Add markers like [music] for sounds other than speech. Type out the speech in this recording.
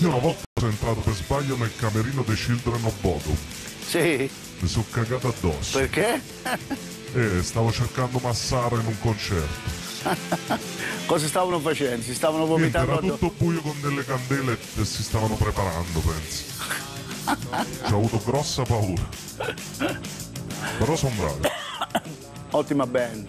Io una volta sono entrato per sbaglio nel camerino dei Children of Bodom. Sì? Mi sono cagato addosso. Perché? Eh, stavo cercando Massara in un concerto. [laughs] Cosa stavano facendo? Si stavano Niente, era tutto buio con delle candele e si stavano preparando, penso. Ci ho avuto grossa paura. Però sono bravi. Ottima band.